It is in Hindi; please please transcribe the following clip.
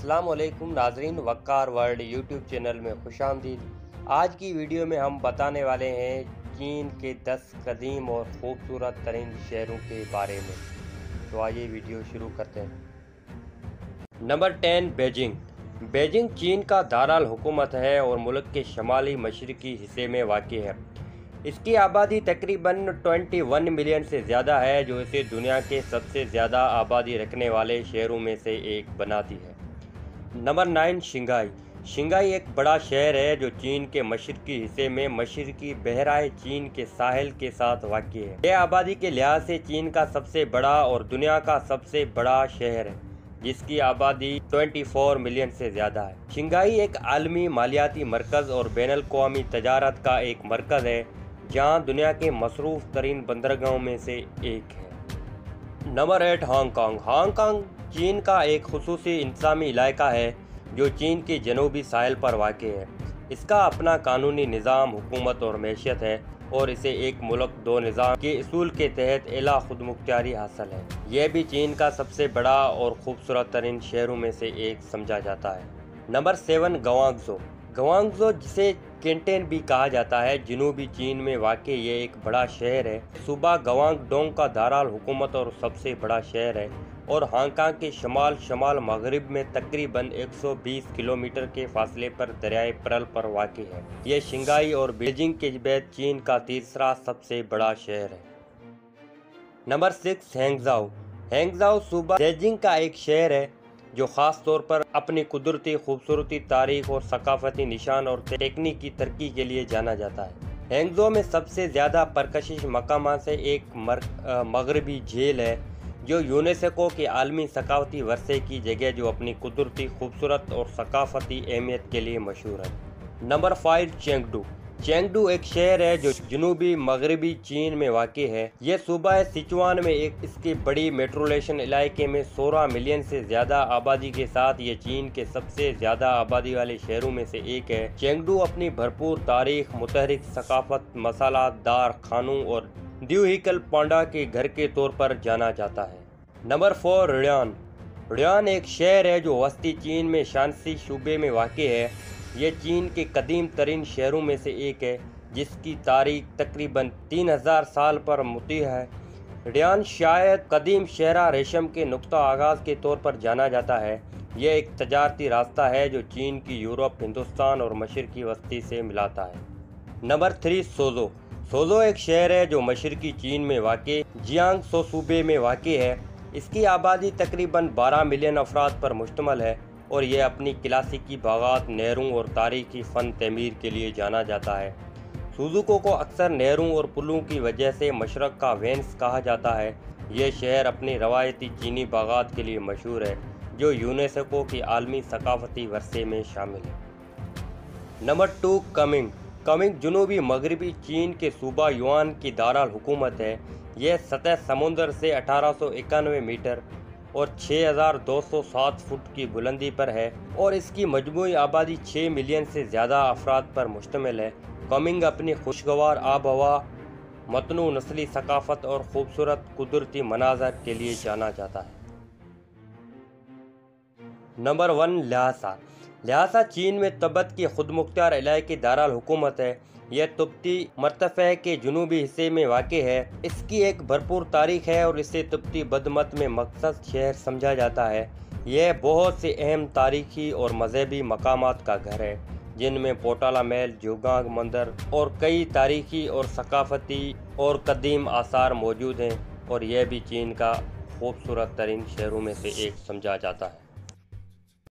वालेकुम नाजरीन, वक्कार वर्ल्ड यूट्यूब चैनल में खुश आमदीद। आज की वीडियो में हम बताने वाले हैं चीन के 10 कदीम और ख़ूबसूरत तरीन शहरों के बारे में। तो आइए वीडियो शुरू करते हैं। Number ten, Beijing. बेजिंग चीन का दाराल हुकूमत है और मुल्क के शमाली मशरकी हिस्से में वाक़ है। इसकी आबादी तकरीबन 21 मिलियन से ज़्यादा है, जो इसे दुनिया के सबसे ज़्यादा आबादी रखने वाले शहरों में से एक बनाती है। Number nine Shanghai. शिंगाई एक बड़ा शहर है जो चीन के मशरकी हिस्से में मशरकी बहराए चीन के साहिल के साथ वाक़ है। यह आबादी के लिहाज से चीन का सबसे बड़ा और दुनिया का सबसे बड़ा शहर है, जिसकी आबादी 24 मिलियन से ज़्यादा है। शिंगाई एक आलमी मालियाती मरकज़ और बैन अवी तजारत का एक मरकज़ है, जहाँ दुनिया के मसरूफ़ तरीन बंदरगाहों में से एक है। Number eight Hong Kong. हांगकांग चीन का एक खसूस इंतजामी इलाका है, जो चीन के जनूबी साहिल पर वाक़ है। इसका अपना कानूनी निज़ाम, हुकूमत और मैशियत है और इसे एक मुल्क, दो निज़ाम के असूल के तहत अला खुद मुख्तारी हासिल है। यह भी चीन का सबसे बड़ा और खूबसूरत तरीन शहरों में से एक समझा जाता है। नंबर सेवन गवांगजो गवांगजो जिसे केंटेन भी कहा जाता है, जनूबी चीन में वाक़ ये एक बड़ा शहर है। सूबा गवांग डोंग का दाराल हुकूमत और सबसे बड़ा शहर है। और हांगकांग के शमाल शमाल मगरब में तकरीबन 120 किलोमीटर के फासले पर दरियाए परल पर वाक़ है। ये शिंगाई और बीजिंग के बाद चीन का तीसरा सबसे बड़ा शहर है। Number six, हैंगजाओ। हैंगजाओ सूबा बेजिंग का एक शहर है, जो ख़ास तौर पर अपनी कुदरती, खूबसूरती, तारीख और सकाफती निशान और टेक्निक की तरक्की के लिए जाना जाता है। हैंगजो में सबसे ज़्यादा परकशिश मकाम से एक मगरबी झील है जो यूनेस्को के आलमी सकाफती वर्षे की जगह जो अपनी कुदरती खूबसूरत और सकाफती अहमियत के लिए मशहूर है। Number five, Chengdu. चेंगडू एक शहर है जो जनूबी, मगरबी, चीन में वाक़ है। यह सूबा सिचुआन में एक इसके बड़ी मेट्रोलेशन इलाके में 16 मिलियन से ज़्यादा आबादी के साथ ये चीन के सबसे ज़्यादा आबादी वाले शहरों में से एक है। चेंगडू अपनी भरपूर तारीख, मुतहरिक सकाफत मसाला दार खानों और द्यूहिकल पांडा के घर के तौर पर जाना जाता है। नंबर फोर रियान रियान एक शहर है जो वस्ती चीन में, शांसी सूबे में वाक़ है। ये चीन के कदीम तरीन शहरों में से एक है, जिसकी तारीख तकरीबन तीन हज़ार साल पर मुती है। रियान शायद कदीम शहरा रेशम के नुकता आगाज़ के तौर पर जाना जाता है। यह एक तजारती रास्ता है जो चीन की यूरोप, हिंदुस्तान और मशरकी वस्ती से मिलाता है। नंबर थ्री सोजो सोजो एक शहर है जो मशरकी चीन में वाक़ जियांग सो सूबे में वाक़ है। इसकी आबादी तकरीबन 12 मिलियन अफराद पर मुश्तमल है और यह अपनी क्लासिकी बागात नहरों और तारीखी फ़न तमीर के लिए जाना जाता है। सुजुको को अक्सर नहरों और पुलों की वजह से मशरक का वेंस कहा जाता है। यह शहर अपनी रवायती चीनी बागात के लिए मशहूर है, जो यूनेस्को की आलमी सकाफती वर्षे में शामिल है। Number two, coming. कमिंग जुनूबी मगरबी चीन के सूबा युआन की दाराल हुकूमत है। यह सतह समुंदर से अठारह मीटर और 6,207 फुट की बुलंदी पर है और इसकी मजमू आबादी 6 मिलियन से ज़्यादा अफराद पर मुश्तमिल है। कमिंग अपनी खुशगवार आब हवा मतनू नस्ली सकाफत और ख़ूबसूरत कुदरती मनाजर के लिए जाना जाता है। नंबर वन लिहासा लिहासा चीन में तबत की खुद मुख्तार इलाके दाराल हुकूमत है। यह तुप्ती मरतफ़े के जनूबी हिस्से में वाक़ है। इसकी एक भरपूर तारीख है और इसे तुप्ती बदमत में मकसद शहर समझा जाता है। यह बहुत से अहम तारीखी और मजहबी मकाम का घर है, जिनमें पोटाला महल, जुगांग मंदिर और कई तारीखी और सकाफती और कदीम आसार मौजूद हैं और यह भी चीन का खूबसूरत तरीन शहरों में से एक समझा जाता है।